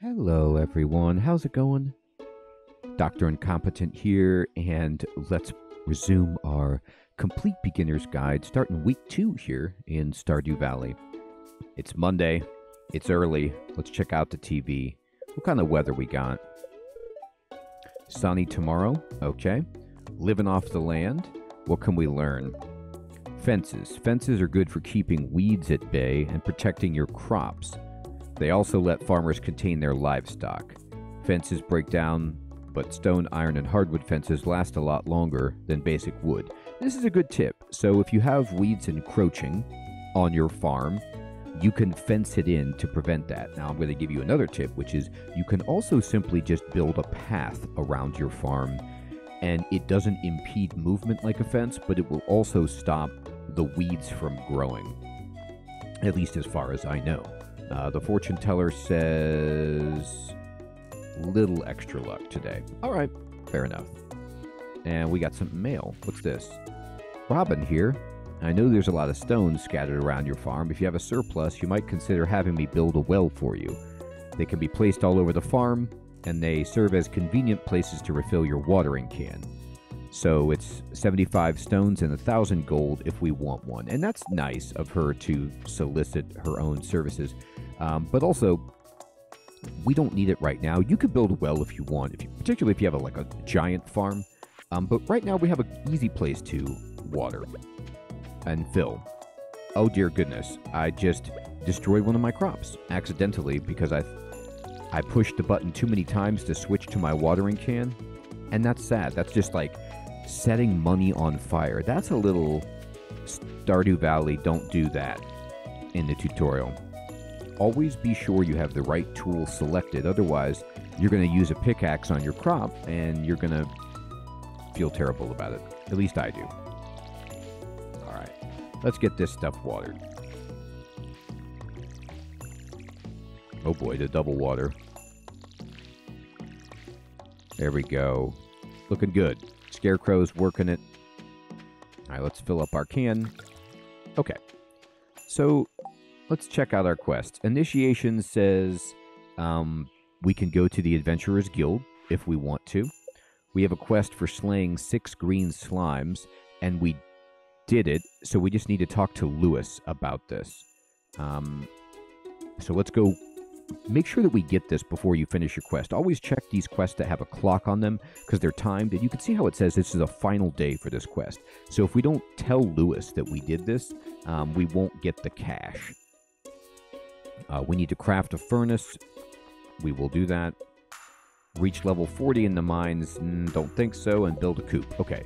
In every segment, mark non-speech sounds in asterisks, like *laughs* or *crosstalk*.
Hello, everyone. How's it going? Dr. Incompetent here, and let's resume our complete beginner's guide starting week two here in Stardew Valley. It's Monday, it's early. Let's check out the TV. What kind of weather we got? Sunny tomorrow, okay. Living off the land, what can we learn? Fences. Fences are good for keeping weeds at bay and protecting your crops. They also let farmers contain their livestock. Fences break down, but stone, iron, and hardwood fences last a lot longer than basic wood. This is a good tip. So if you have weeds encroaching on your farm, you can fence it in to prevent that. Now, I'm going to give you another tip, which is you can also simply just build a path around your farm, and it doesn't impede movement like a fence, but it will also stop the weeds from growing, at least as far as I know. Uh, the fortune teller says little extra luck today. All right, fair enough. And we got some mail. What's this? Robin here. I know there's a lot of stones scattered around your farm. If you have a surplus, you might consider having me build a well for you. They can be placed all over the farm, and they serve as convenient places to refill your watering can. So it's 75 stones and a 1,000 gold if we want one. And that's nice of her to solicit her own services. Um, but also, we don't need it right now. You could build a well if you want, if you, particularly if you have a, like a giant farm. Um, but right now, we have an easy place to water and fill. Oh dear goodness, I just destroyed one of my crops accidentally because I I pushed the button too many times to switch to my watering can. And that's sad. That's just like setting money on fire. That's a little Stardew Valley, don't do that in the tutorial. Always be sure you have the right tool selected, otherwise, you're going to use a pickaxe on your crop and you're going to feel terrible about it. At least I do. Alright, let's get this stuff watered. Oh boy, the double water. There we go. Looking good. Scarecrow's working it. All right, let's fill up our can. Okay. So let's check out our quest. Initiation says um, we can go to the Adventurers Guild if we want to. We have a quest for slaying six green slimes, and we did it. So we just need to talk to Lewis about this. Um, so let's go make sure that we get this before you finish your quest. Always check these quests that have a clock on them because they're timed, and you can see how it says this is a final day for this quest. So if we don't tell Lewis that we did this, um, we won't get the cash. Uh, we need to craft a furnace. We will do that. Reach level 40 in the mines. Mm, don't think so. And build a coop. Okay.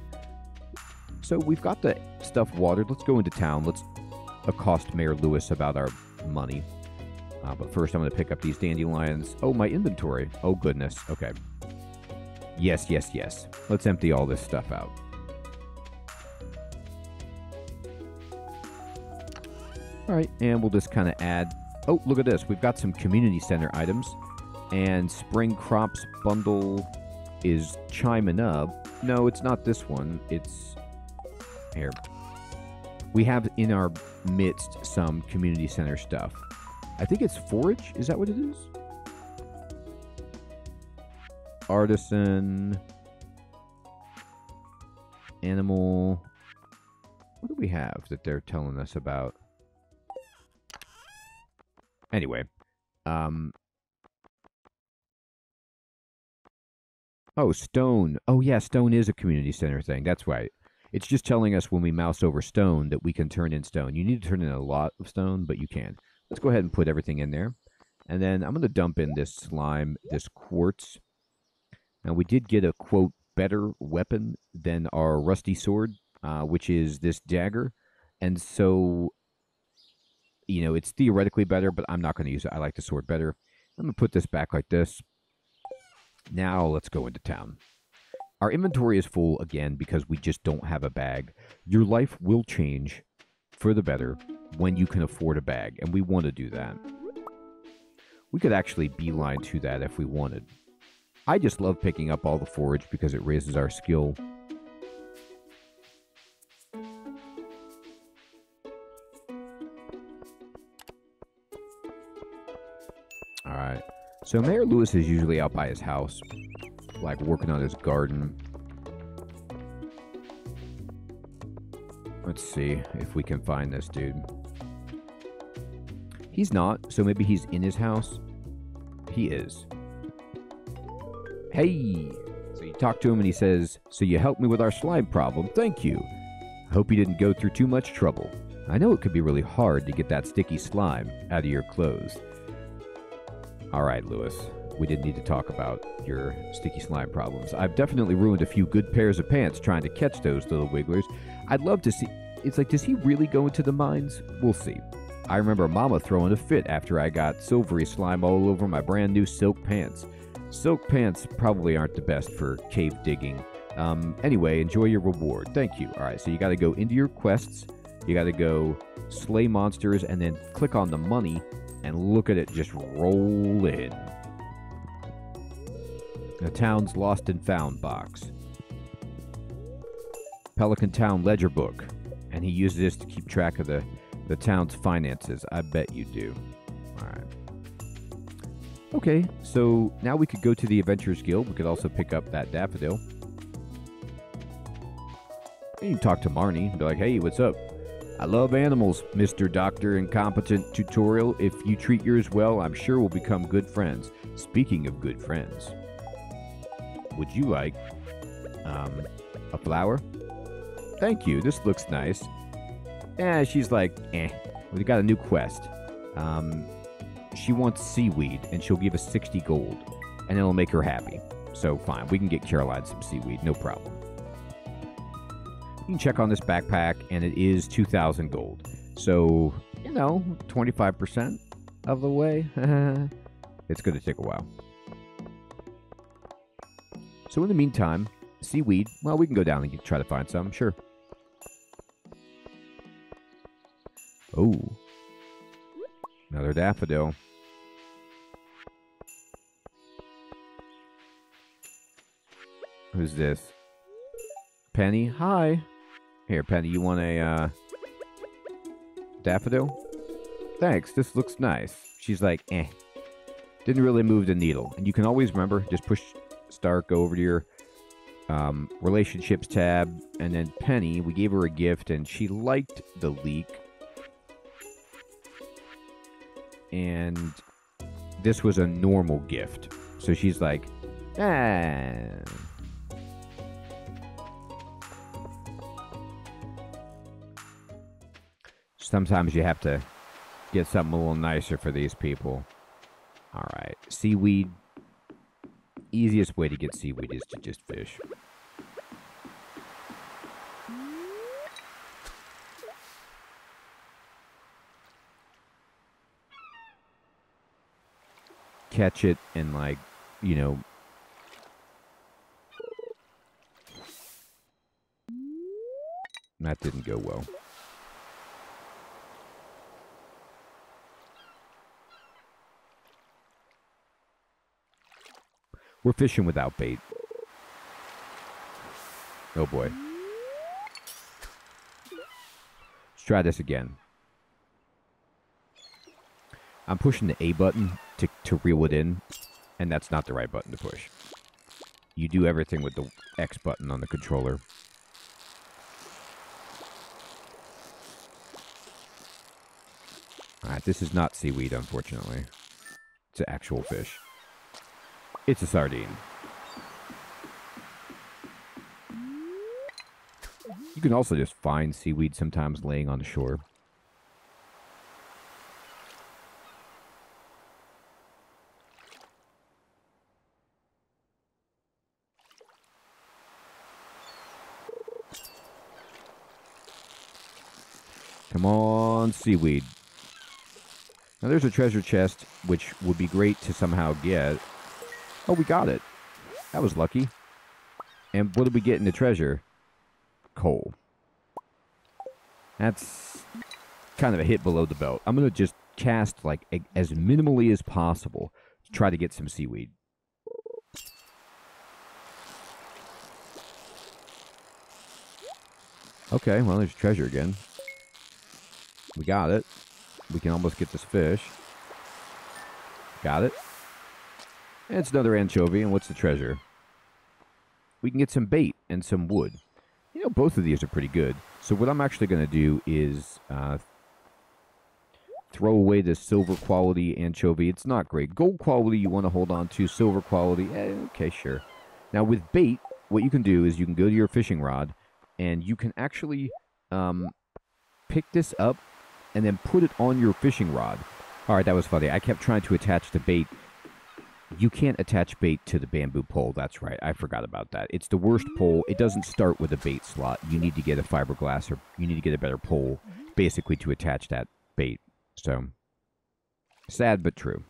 So we've got the stuff watered. Let's go into town. Let's accost Mayor Lewis about our money. Uh, but first, I'm going to pick up these dandelions. Oh, my inventory. Oh, goodness. Okay. Yes, yes, yes. Let's empty all this stuff out. All right, and we'll just kind of add... Oh, look at this. We've got some community center items. And Spring Crops Bundle is chiming up. No, it's not this one. It's... Here. We have in our midst some community center stuff. I think it's forage. Is that what it is? Artisan. Animal. What do we have that they're telling us about? Anyway. Um. Oh, stone. Oh, yeah, stone is a community center thing. That's right. It's just telling us when we mouse over stone that we can turn in stone. You need to turn in a lot of stone, but you can. Let's go ahead and put everything in there. And then I'm going to dump in this slime, this quartz. Now, we did get a, quote, better weapon than our rusty sword, uh, which is this dagger. And so, you know, it's theoretically better, but I'm not going to use it. I like the sword better. I'm going to put this back like this. Now, let's go into town. Our inventory is full again because we just don't have a bag. Your life will change for the better when you can afford a bag, and we want to do that. We could actually beeline to that if we wanted. I just love picking up all the forage because it raises our skill. So Mayor Lewis is usually out by his house, like working on his garden. Let's see if we can find this dude. He's not, so maybe he's in his house. He is. Hey! So you talk to him and he says, So you helped me with our slime problem. Thank you. I hope you didn't go through too much trouble. I know it could be really hard to get that sticky slime out of your clothes. All right, Lewis. We didn't need to talk about your sticky slime problems. I've definitely ruined a few good pairs of pants trying to catch those little wigglers. I'd love to see. It's like, does he really go into the mines? We'll see. I remember Mama throwing a fit after I got silvery slime all over my brand new silk pants. Silk pants probably aren't the best for cave digging. Um, anyway, enjoy your reward. Thank you. All right, so you got to go into your quests. You got to go slay monsters and then click on the money and look at it just roll in. The town's lost and found box. Pelican Town ledger book. And he uses this to keep track of the, the town's finances. I bet you do. All right. Okay, so now we could go to the Adventurers Guild. We could also pick up that daffodil. You can talk to Marnie and be like, hey, what's up? I love animals, Mr. Doctor Incompetent Tutorial. If you treat yours well, I'm sure we'll become good friends. Speaking of good friends, would you like um, a flower? Thank you. This looks nice. Yeah, she's like, eh. We got a new quest. Um, she wants seaweed, and she'll give us 60 gold, and it'll make her happy. So, fine. We can get Caroline some seaweed. No problem. You can check on this backpack, and it is 2,000 gold. So, you know, 25% of the way. *laughs* it's going to take a while. So, in the meantime, seaweed, well, we can go down and try to find some, sure. Oh. Another daffodil. Who's this? Penny? Hi. Here, Penny, you want a uh, daffodil? Thanks, this looks nice. She's like, eh. Didn't really move the needle. And you can always remember, just push Stark over to your um, relationships tab, and then Penny, we gave her a gift, and she liked the leek. And this was a normal gift. So she's like, ah. Sometimes you have to get something a little nicer for these people. All right. Seaweed. Easiest way to get seaweed is to just fish. Catch it and, like, you know. That didn't go well. We're fishing without bait. Oh boy. Let's try this again. I'm pushing the A button to, to reel it in, and that's not the right button to push. You do everything with the X button on the controller. Alright, this is not seaweed, unfortunately. It's an actual fish. It's a sardine. You can also just find seaweed sometimes laying on the shore. Come on, seaweed. Now there's a treasure chest, which would be great to somehow get. Oh, we got it. That was lucky. And what did we get in the treasure? Coal. That's kind of a hit below the belt. I'm going to just cast like as minimally as possible to try to get some seaweed. Okay, well, there's treasure again. We got it. We can almost get this fish. Got it. It's another anchovy. And what's the treasure? We can get some bait and some wood. You know, both of these are pretty good. So what I'm actually going to do is uh, throw away the silver quality anchovy. It's not great. Gold quality you want to hold on to. Silver quality, eh, okay, sure. Now with bait, what you can do is you can go to your fishing rod and you can actually um, pick this up and then put it on your fishing rod. All right, that was funny. I kept trying to attach the bait. You can't attach bait to the bamboo pole. That's right. I forgot about that. It's the worst pole. It doesn't start with a bait slot. You need to get a fiberglass or you need to get a better pole basically to attach that bait. So sad but true.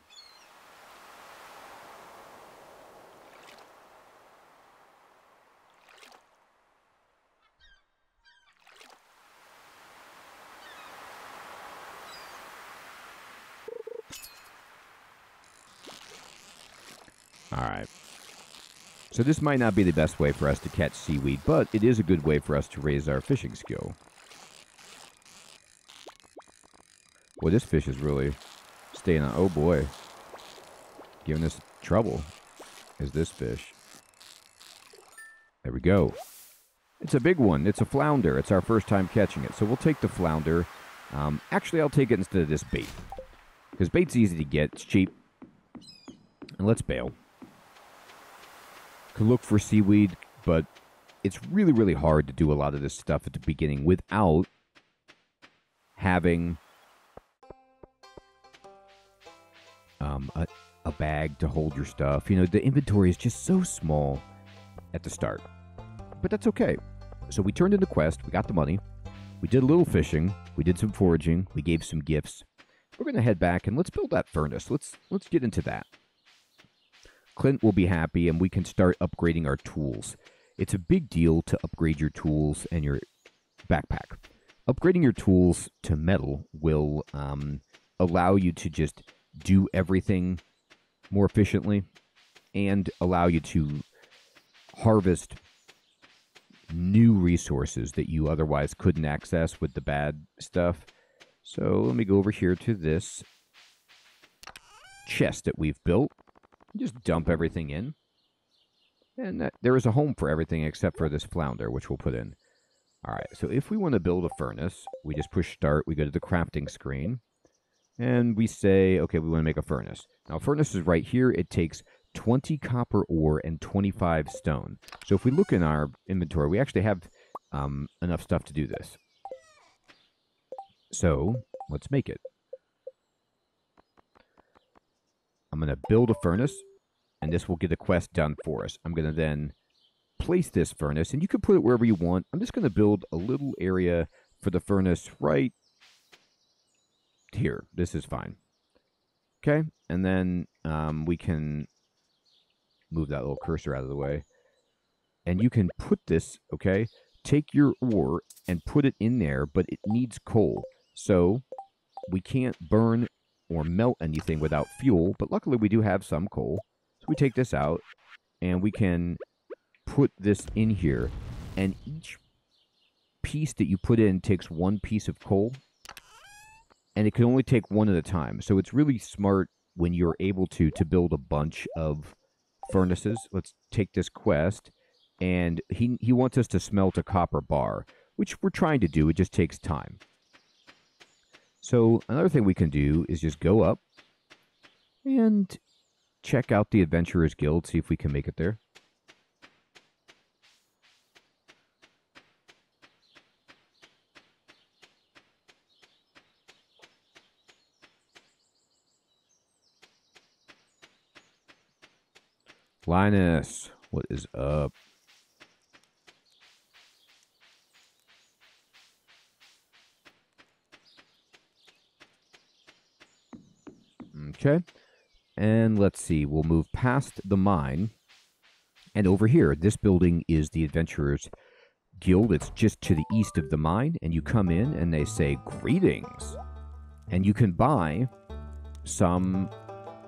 All right. So this might not be the best way for us to catch seaweed, but it is a good way for us to raise our fishing skill. Boy, this fish is really staying on. Oh boy. Giving us trouble is this fish. There we go. It's a big one. It's a flounder. It's our first time catching it. So we'll take the flounder. Um, actually, I'll take it instead of this bait. Because bait's easy to get. It's cheap. And let's bail. Could look for seaweed, but it's really, really hard to do a lot of this stuff at the beginning without having um, a, a bag to hold your stuff. You know, the inventory is just so small at the start. But that's okay. So we turned in the quest, we got the money, we did a little fishing, we did some foraging, we gave some gifts. We're gonna head back and let's build that furnace. Let's let's get into that. Clint will be happy and we can start upgrading our tools. It's a big deal to upgrade your tools and your backpack. Upgrading your tools to metal will um, allow you to just do everything more efficiently and allow you to harvest new resources that you otherwise couldn't access with the bad stuff. So let me go over here to this chest that we've built. Just dump everything in. And that, there is a home for everything except for this flounder, which we'll put in. All right, so if we want to build a furnace, we just push start, we go to the crafting screen, and we say, okay, we want to make a furnace. Now, furnace is right here. It takes 20 copper ore and 25 stone. So if we look in our inventory, we actually have um, enough stuff to do this. So let's make it. I'm going to build a furnace, and this will get a quest done for us. I'm going to then place this furnace, and you can put it wherever you want. I'm just going to build a little area for the furnace right here. This is fine. Okay, and then um, we can move that little cursor out of the way. And you can put this, okay, take your ore and put it in there, but it needs coal. So we can't burn or melt anything without fuel, but luckily we do have some coal. So we take this out and we can put this in here. And each piece that you put in takes one piece of coal and it can only take one at a time. So it's really smart when you're able to to build a bunch of furnaces. Let's take this quest, and he he wants us to smelt a copper bar, which we're trying to do. It just takes time. So another thing we can do is just go up and check out the Adventurers Guild, see if we can make it there. Linus, what is up? Okay. And let's see, we'll move past the mine. And over here, this building is the Adventurers Guild. It's just to the east of the mine. And you come in and they say, Greetings. And you can buy some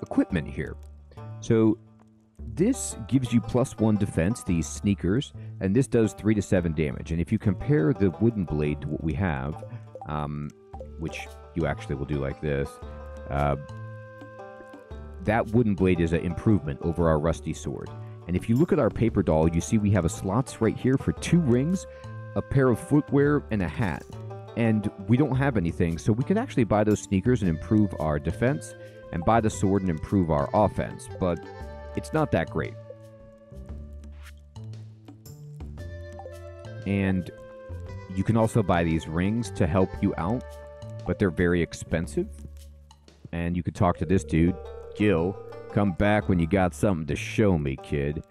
equipment here. So this gives you plus one defense, these sneakers, and this does three to seven damage. And if you compare the wooden blade to what we have, um, which you actually will do like this, uh, that wooden blade is an improvement over our rusty sword. And if you look at our paper doll, you see we have a slots right here for two rings, a pair of footwear, and a hat. And we don't have anything, so we could actually buy those sneakers and improve our defense, and buy the sword and improve our offense, but it's not that great. And you can also buy these rings to help you out, but they're very expensive. And you could talk to this dude, Gil, come back when you got something to show me, kid.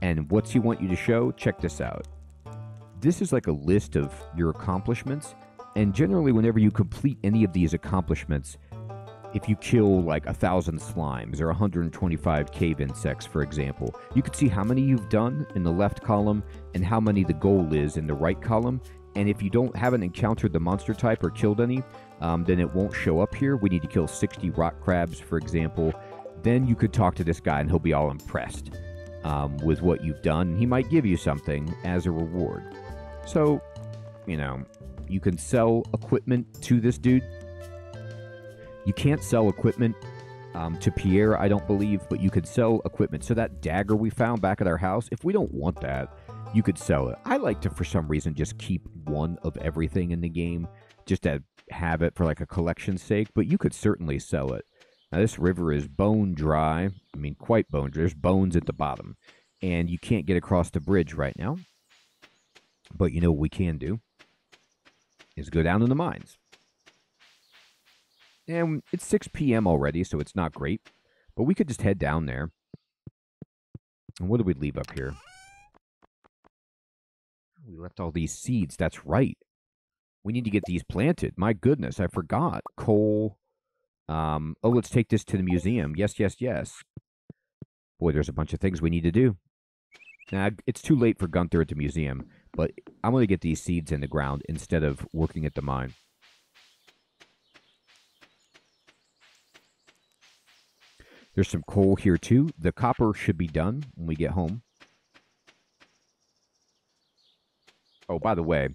And what's he want you to show? Check this out. This is like a list of your accomplishments. And generally, whenever you complete any of these accomplishments, if you kill like a thousand slimes or 125 cave insects, for example, you can see how many you've done in the left column and how many the goal is in the right column. And if you don't haven't encountered the monster type or killed any, um, then it won't show up here. We need to kill 60 rock crabs, for example. Then you could talk to this guy and he'll be all impressed um, with what you've done. He might give you something as a reward. So, you know, you can sell equipment to this dude you can't sell equipment um, to Pierre, I don't believe, but you could sell equipment. So that dagger we found back at our house, if we don't want that, you could sell it. I like to, for some reason, just keep one of everything in the game, just to have it for like a collection's sake. But you could certainly sell it. Now this river is bone dry. I mean, quite bone dry. There's bones at the bottom, and you can't get across the bridge right now. But you know what we can do is go down in the mines. And it's 6 p.m. already, so it's not great. But we could just head down there. And what did we leave up here? We left all these seeds. That's right. We need to get these planted. My goodness, I forgot. Coal. Um, oh, let's take this to the museum. Yes, yes, yes. Boy, there's a bunch of things we need to do. Now, it's too late for Gunther at the museum, but I'm going to get these seeds in the ground instead of working at the mine. There's some coal here too. The copper should be done when we get home. Oh, by the way,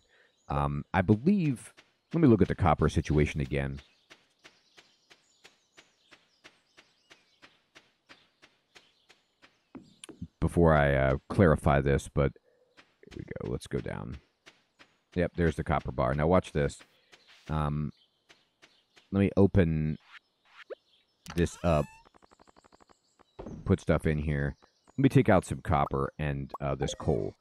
um, I believe. Let me look at the copper situation again. Before I uh, clarify this, but here we go. Let's go down. Yep, there's the copper bar. Now watch this. Um, let me open this up put stuff in here. Let me take out some copper and uh, this coal.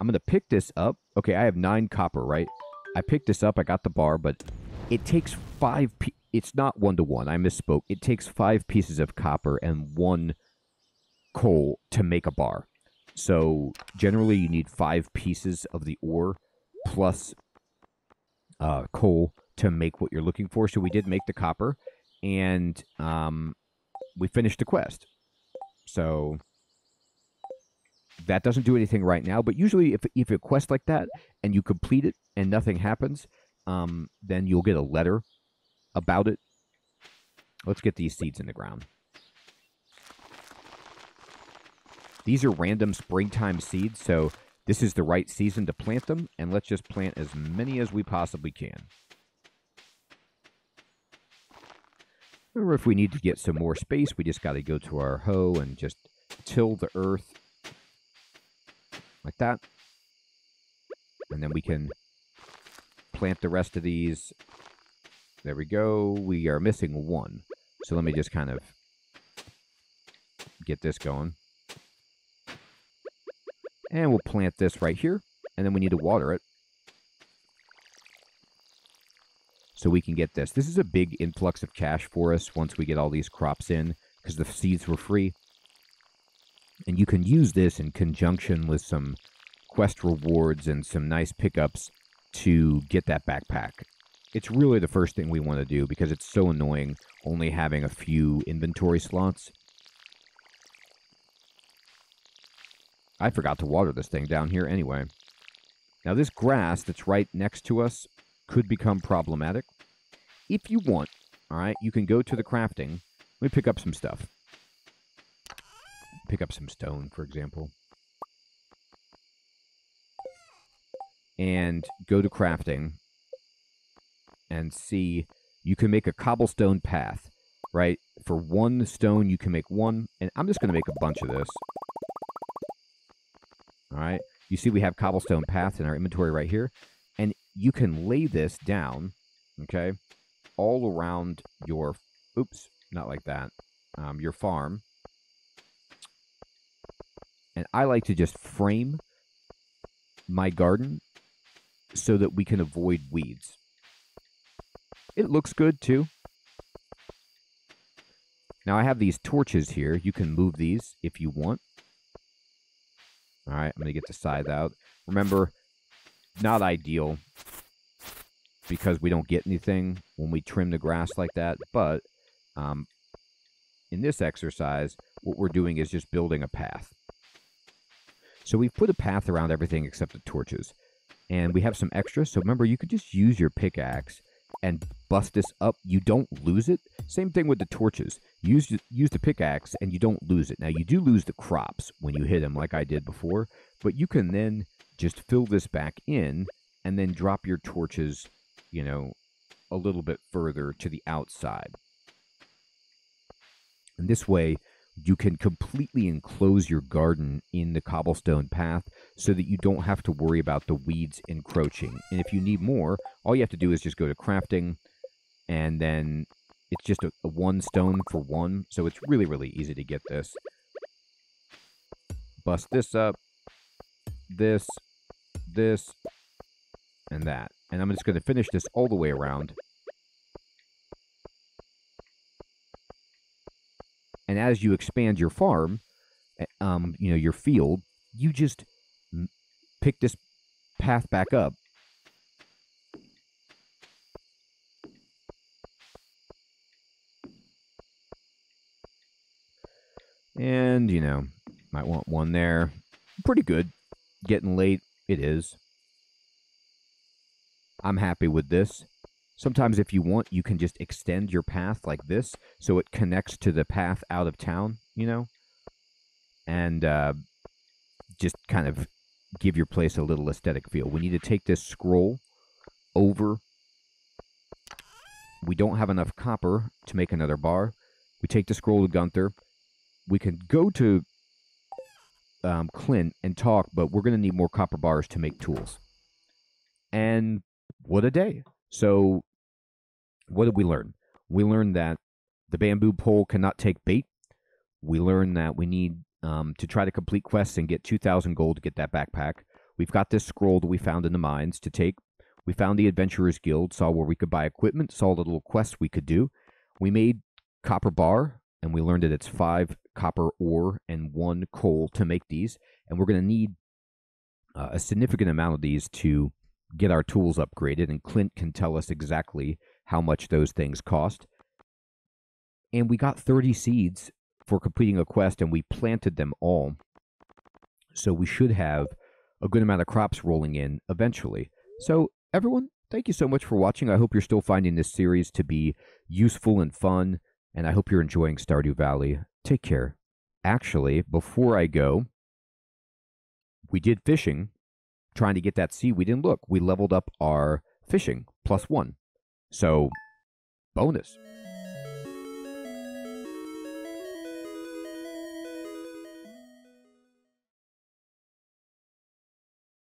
I'm going to pick this up. Okay, I have nine copper, right? I picked this up. I got the bar, but it takes five. it's not one to one. I misspoke. It takes five pieces of copper and one coal to make a bar. So generally, you need five pieces of the ore plus uh, coal to make what you're looking for. So we did make the copper, and um, we finished the quest. So that doesn't do anything right now. But usually, if if a quest like that and you complete it and nothing happens, um, then you'll get a letter about it. Let's get these seeds in the ground. These are random springtime seeds, so this is the right season to plant them, and let's just plant as many as we possibly can. Or if we need to get some more space, we just got to go to our hoe and just till the earth like that. And then we can plant the rest of these. There we go. We are missing one. So let me just kind of get this going. And we'll plant this right here. And then we need to water it. so we can get this. This is a big influx of cash for us once we get all these crops in because the seeds were free. And you can use this in conjunction with some quest rewards and some nice pickups to get that backpack. It's really the first thing we want to do because it's so annoying only having a few inventory slots. I forgot to water this thing down here anyway. Now this grass that's right next to us could become problematic. If you want, all right, you can go to the crafting. Let me pick up some stuff. Pick up some stone, for example. And go to crafting and see. You can make a cobblestone path, right, for one stone, you can make one. And I'm just going to make a bunch of this. All right. You see we have cobblestone paths in our inventory right here. And you can lay this down, okay, all around your, oops, not like that, um, your farm. And I like to just frame my garden so that we can avoid weeds. It looks good too. Now I have these torches here. You can move these if you want. All right, I'm going to get the scythe out. Remember, not ideal because we don't get anything when we trim the grass like that. But um, in this exercise, what we're doing is just building a path. So we've put a path around everything except the torches. And we have some extra. So remember, you could just use your pickaxe and bust this up. You don't lose it. Same thing with the torches. Use use the pickaxe and you don't lose it. Now you do lose the crops when you hit them, like I did before. But you can then just fill this back in and then drop your torches, you know, a little bit further to the outside. And this way, you can completely enclose your garden in the cobblestone path so that you don't have to worry about the weeds encroaching. And if you need more, all you have to do is just go to crafting and then it's just a, a one stone for one. So it's really, really easy to get this. Bust this up, this, this, and that. And I'm just going to finish this all the way around. And as you expand your farm, eh, um, you know, your field, you just pick this path back up. And, you know, might want one there. Pretty good. Getting late. It is. I'm happy with this. Sometimes, if you want, you can just extend your path like this so it connects to the path out of town, you know? And uh, just kind of give your place a little aesthetic feel. We need to take this scroll over. We don't have enough copper to make another bar. We take the scroll to Gunther. We can go to um, Clint and talk, but we're going to need more copper bars to make tools. And what a day. So what did we learn? We learned that the bamboo pole cannot take bait. We learned that we need um, to try to complete quests and get 2,000 gold to get that backpack. We've got this scroll that we found in the mines to take. We found the Adventurers Guild, saw where we could buy equipment, saw the little quests we could do. We made copper bar, and we learned that it's five copper ore and one coal to make these. And we're going to need uh, a significant amount of these to get our tools upgraded. And Clint can tell us exactly how much those things cost. And we got 30 seeds for completing a quest, and we planted them all. So we should have a good amount of crops rolling in eventually. So, everyone, thank you so much for watching. I hope you're still finding this series to be useful and fun, and I hope you're enjoying Stardew Valley. Take care. Actually, before I go, we did fishing, trying to get that seed. We didn't look. We leveled up our fishing plus one. So, bonus.